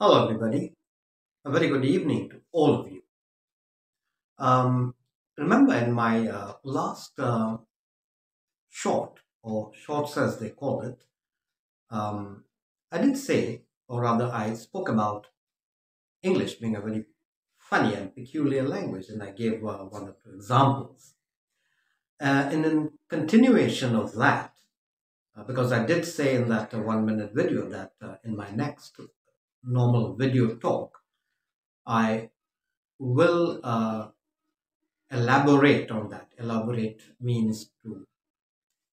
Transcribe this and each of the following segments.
Hello, everybody. A very good evening to all of you. Um, remember, in my uh, last uh, short, or shorts as they call it, um, I did say, or rather, I spoke about English being a very funny and peculiar language, and I gave uh, one or two examples. Uh, and in continuation of that, uh, because I did say in that uh, one minute video that uh, in my next normal video talk, I will uh, elaborate on that. Elaborate means to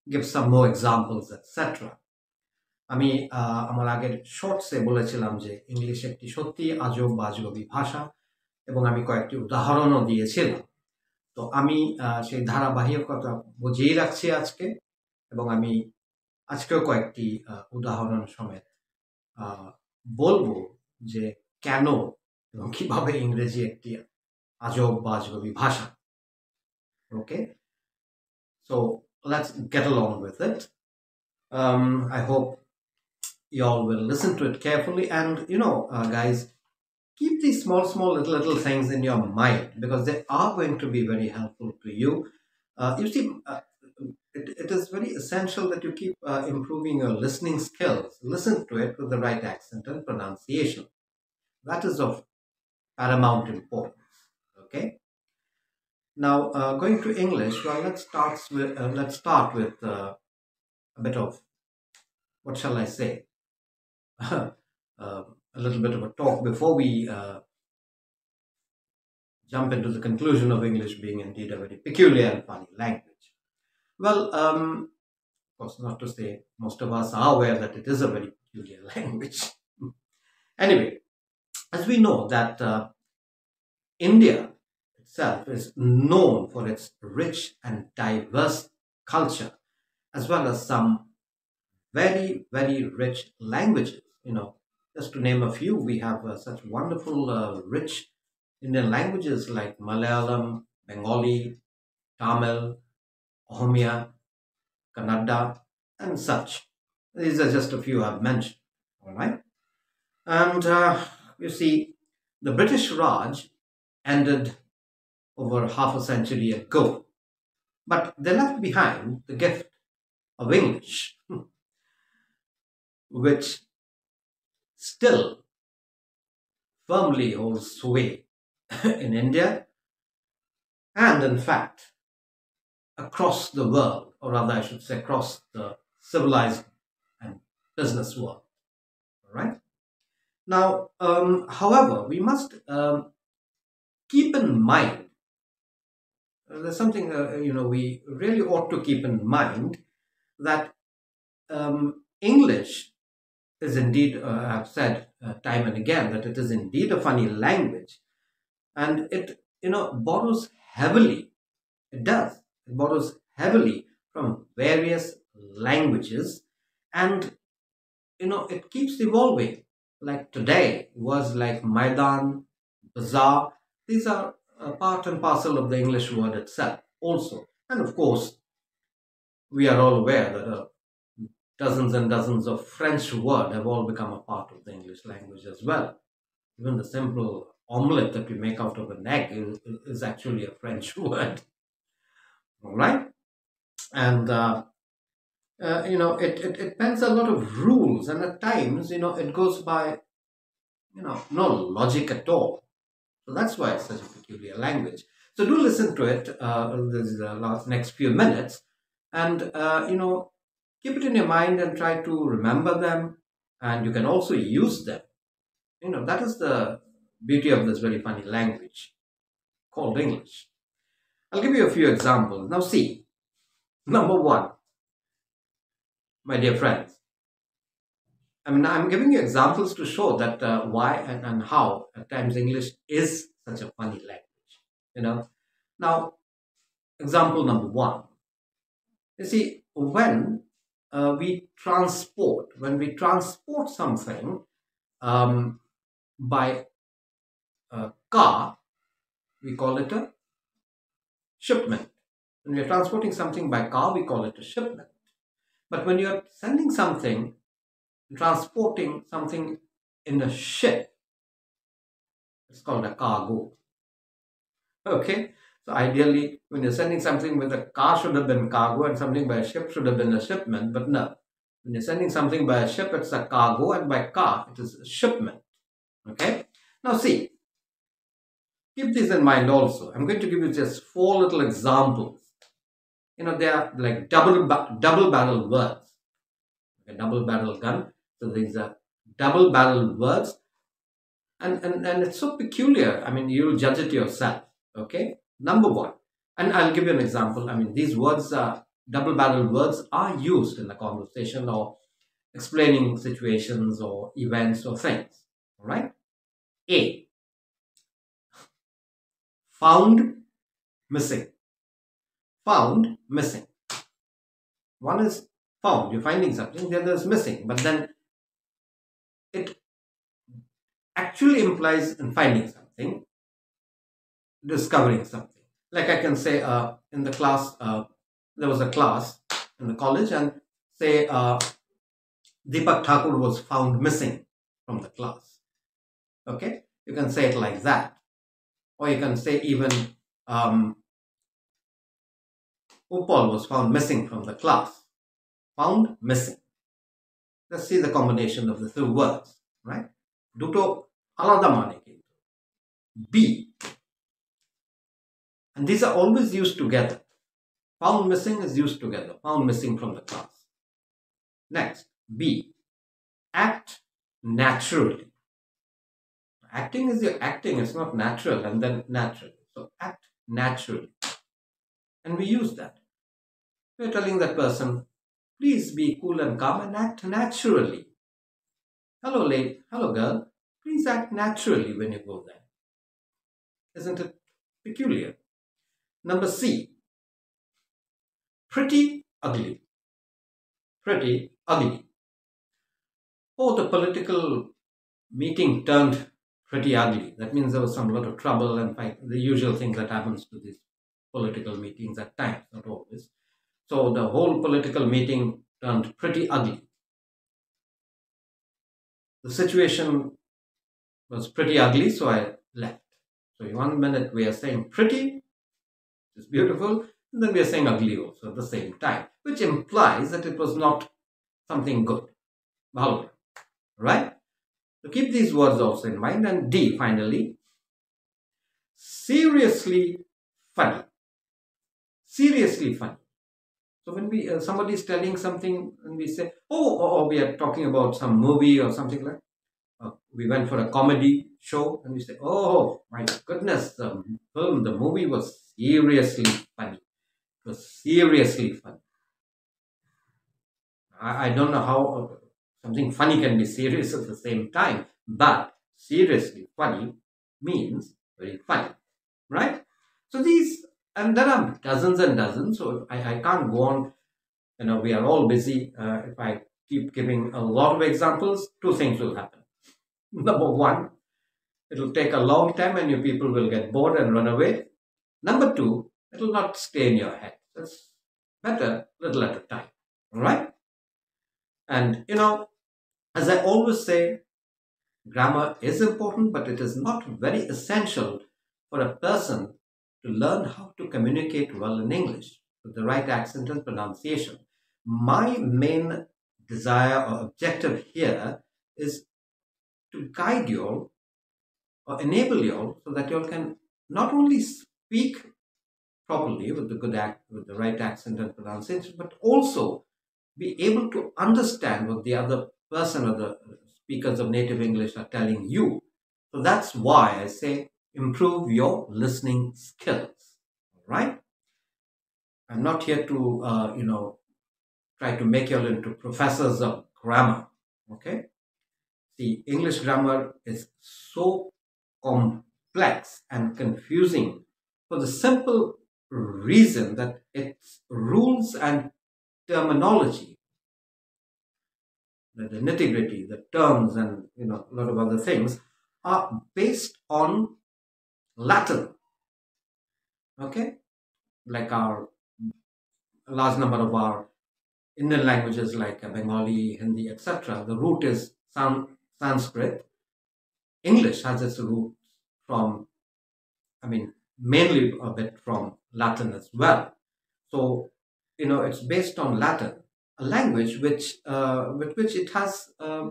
give some more examples, etc. আমি আহ, আমার আগের শর্টসে বলেছিলাম যে English একটি সত্যি আজব বাজগবি ভাষা এবং আমি কয়েকটি উদাহরণও দিয়েছিলাম তো আমি আহ, সেই ধারাবাহিকতা বুঝিয়ে রাখছি আজকে এবং আমি আজকেও কয়েকটি আহ, উদাহরণ সমেত বলবো যে কেন এবং কিভাবে ইংরেজি একটি আজব বাজগবি ভাষা okay so let's gate along with it um, I hope you all will listen to it carefully and you know uh, guys keep these small small little little things in your mind because they are going to be very helpful to you uh, you see uh, it, it is very essential that you keep uh, improving your listening skills. Listen to it with the right accent and pronunciation. That is of paramount importance okay? Now uh, going to english well let's start with uh, let's start with uh, a bit of what shall i say? Uh, a little bit of a talk before we uh, jump into the conclusion of English being indeed a very peculiar and funny language. Well, um, of course, not to say most of us are aware that it is a very peculiar language. anyway, as we know that uh, India itself is known for its rich and diverse culture, as well as some very, very rich languages. You know, just to name a few, we have uh, such wonderful, uh, rich Indian languages like Malayalam, Bengali, Tamil, Ohomia, Kannada, and such. These are just a few I've mentioned. All right. And uh, you see, the British Raj ended over half a century ago, but they left behind the gift of English, which still firmly holds sway in India and, in fact, across the world, or rather, I should say, across the civilized and business world. All right. Now, um, however, we must um, keep in mind uh, there's something uh, you know we really ought to keep in mind that um, English is indeed, uh, I've said uh, time and again, that it is indeed a funny language, and it you know borrows heavily. It does. It borrows heavily from various languages, and you know it keeps evolving. Like today was like Maidan, Bazaar. These are a part and parcel of the English word itself, also, and of course, we are all aware that uh, dozens and dozens of French words have all become a part of the English language as well. Even the simple omelette that we make out of an egg is, is actually a French word. All right? And, uh, uh, you know, it, it, it bends a lot of rules, and at times, you know, it goes by, you know, no logic at all. So that's why it's such a peculiar language. So do listen to it uh, this the last next few minutes, and uh, you know, keep it in your mind and try to remember them and you can also use them you know that is the beauty of this very funny language called english i'll give you a few examples. Now see number one my dear friends i mean i'm giving you examples to show that uh, why and, and how at times english is such a funny language you know. Now example number one you see when uh, we transport, when we transport something um, by a car, we call it a shipment. When we are transporting something by car, we call it a shipment. But when you are sending something, transporting something in a ship, It's called a cargo. Okay, so ideally, when you're sending something with a car should have been cargo and something by a ship should have been a shipment, but no. When you're sending something by a ship, it's a cargo, and by car, it is a shipment. Okay, now see, keep this in mind also. I'm going to give you just four little examples. You know, they are like double double barrel words. A double barrel gun. So these are double barrel words. And, and, and it's so peculiar. I mean, you'll judge it yourself. Okay. Number one. And I'll give you an example. I mean, these words are double barrel words are used in the conversation or explaining situations or events or things. All right. A. Found missing. Found missing. One is found, you're finding something, the other is missing. But then it actually implies in finding something, discovering something. Like I can say uh, in the class, uh, there was a class in the college, and say uh, Deepak Thakur was found missing from the class. Okay, you can say it like that, or you can say even um, Upal was found missing from the class. Found missing. Let's see the combination of the two words, right? Duto alada aladamane B. And these are always used together. Found missing is used together. Found missing from the class. Next, B. Act naturally. Acting is your acting, it's not natural and then natural. So act naturally. And we use that. We're telling that person, please be cool and calm and act naturally. Hello, lady. Hello, girl. Please act naturally when you go there. Isn't it peculiar? Number C. Pretty ugly. Pretty ugly. Oh, the political meeting turned pretty ugly. That means there was some lot of trouble and fight, the usual thing that happens to these political meetings at times, not always. So the whole political meeting turned pretty ugly. The situation was pretty ugly, so I left. So in one minute we are saying pretty, it's beautiful, and then we are saying ugly also at the same time, which implies that it was not something good. Right? So keep these words also in mind. And D finally, seriously funny. Seriously funny. So when we uh, somebody is telling something and we say, oh, oh, oh, we are talking about some movie or something like, uh, we went for a comedy show and we say, oh my goodness, the film, the movie was seriously funny. It was seriously funny. I, I don't know how something funny can be serious at the same time, but seriously funny means very funny, right? So these and there are dozens and dozens. So I, I can't go on. You know, we are all busy. Uh, if I keep giving a lot of examples, two things will happen. Number one, it'll take a long time and you people will get bored and run away. Number two, it'll not stay in your head. It's better little at a time. All right? And you know, as I always say, grammar is important, but it is not very essential for a person to learn how to communicate well in English with the right accent and pronunciation. My main desire or objective here is to guide you all or enable you all so that you all can not only speak properly with the good act with the right accent and pronunciation, but also be able to understand what the other person or the speakers of native English are telling you. So that's why I say improve your listening skills. Right? I'm not here to, uh, you know, try to make you all into professors of grammar. Okay? The English grammar is so complex and confusing for the simple reason that its rules and terminology, the, the nitty gritty, the terms, and you know a lot of other things are based on Latin. Okay, like our large number of our Indian languages like Bengali, Hindi, etc. The root is San- Sanskrit. English has its root from, I mean, mainly a bit from Latin as well. So, you know, it's based on Latin, language which, uh, with which it has uh,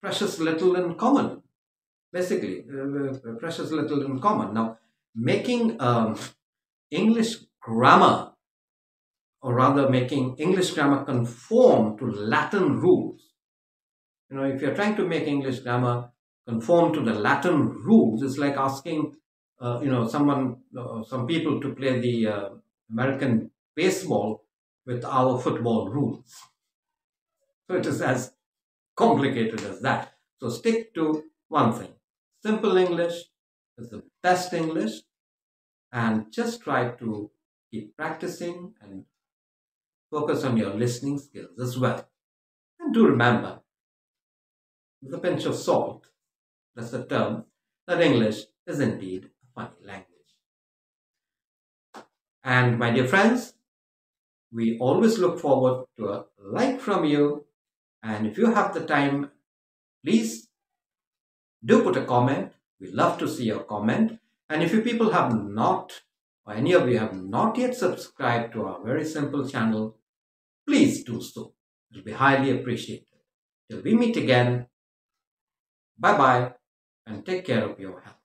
precious little in common, basically, uh, precious little in common. Now, making um, English grammar, or rather making English grammar conform to Latin rules. You know, if you're trying to make English grammar conform to the Latin rules, it's like asking, uh, you know, someone, uh, some people to play the uh, American baseball with our football rules. So it is as complicated as that. So stick to one thing. Simple English is the best English and just try to keep practicing and focus on your listening skills as well. And do remember, with a pinch of salt, that's the term, that English is indeed a funny language. And my dear friends, we always look forward to a like from you. And if you have the time, please do put a comment. We love to see your comment. And if you people have not, or any of you have not yet subscribed to our very simple channel, please do so. It will be highly appreciated. Till we meet again, bye bye and take care of your health.